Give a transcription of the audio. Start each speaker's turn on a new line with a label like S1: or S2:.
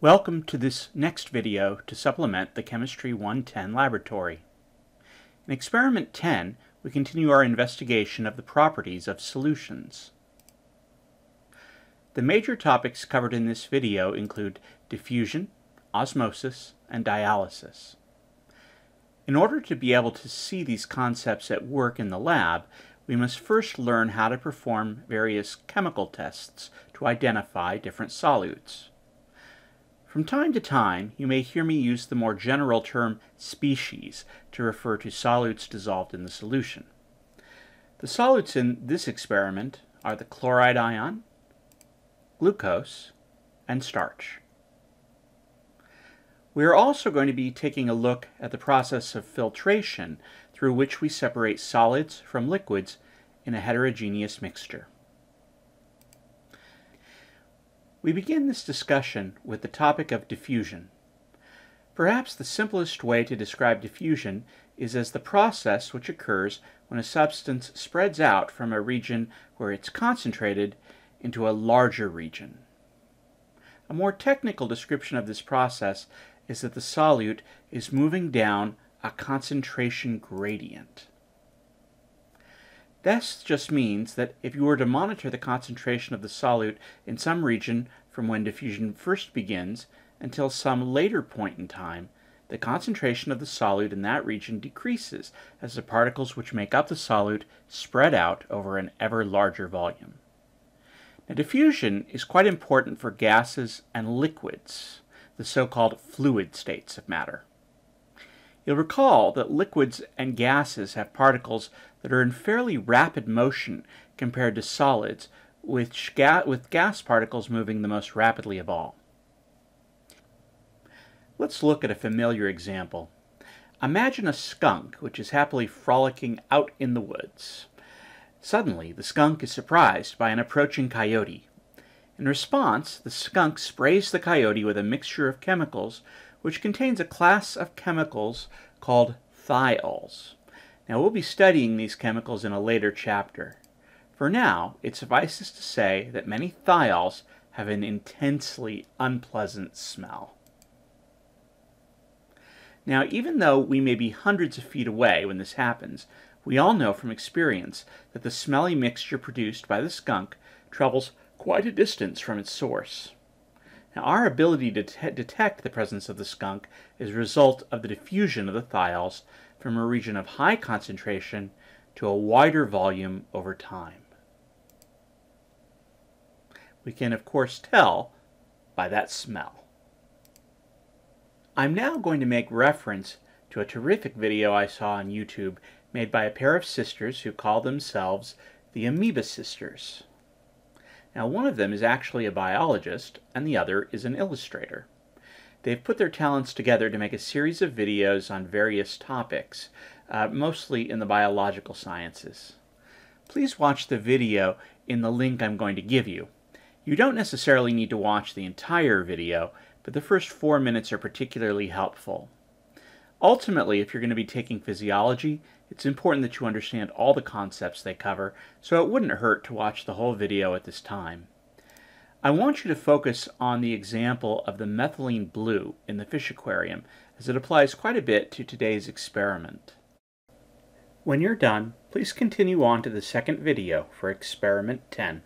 S1: Welcome to this next video to supplement the Chemistry 110 laboratory. In Experiment 10, we continue our investigation of the properties of solutions. The major topics covered in this video include diffusion, osmosis, and dialysis. In order to be able to see these concepts at work in the lab, we must first learn how to perform various chemical tests to identify different solutes. From time to time, you may hear me use the more general term species to refer to solutes dissolved in the solution. The solutes in this experiment are the chloride ion, glucose, and starch. We are also going to be taking a look at the process of filtration through which we separate solids from liquids in a heterogeneous mixture. We begin this discussion with the topic of diffusion. Perhaps the simplest way to describe diffusion is as the process which occurs when a substance spreads out from a region where it's concentrated into a larger region. A more technical description of this process is that the solute is moving down a concentration gradient. This just means that if you were to monitor the concentration of the solute in some region from when diffusion first begins until some later point in time, the concentration of the solute in that region decreases as the particles which make up the solute spread out over an ever larger volume. Now, diffusion is quite important for gases and liquids, the so-called fluid states of matter. You'll recall that liquids and gases have particles that are in fairly rapid motion compared to solids, with, ga with gas particles moving the most rapidly of all. Let's look at a familiar example. Imagine a skunk which is happily frolicking out in the woods. Suddenly, the skunk is surprised by an approaching coyote. In response, the skunk sprays the coyote with a mixture of chemicals which contains a class of chemicals called thiols. Now we'll be studying these chemicals in a later chapter. For now, it suffices to say that many thiols have an intensely unpleasant smell. Now, even though we may be hundreds of feet away when this happens, we all know from experience that the smelly mixture produced by the skunk travels quite a distance from its source. Now, our ability to detect the presence of the skunk is a result of the diffusion of the thiols from a region of high concentration to a wider volume over time. We can, of course, tell by that smell. I'm now going to make reference to a terrific video I saw on YouTube made by a pair of sisters who call themselves the Amoeba Sisters. Now, one of them is actually a biologist, and the other is an illustrator. They've put their talents together to make a series of videos on various topics, uh, mostly in the biological sciences. Please watch the video in the link I'm going to give you. You don't necessarily need to watch the entire video, but the first four minutes are particularly helpful. Ultimately, if you're going to be taking physiology, it's important that you understand all the concepts they cover, so it wouldn't hurt to watch the whole video at this time. I want you to focus on the example of the methylene blue in the fish aquarium, as it applies quite a bit to today's experiment. When you're done, please continue on to the second video for experiment 10.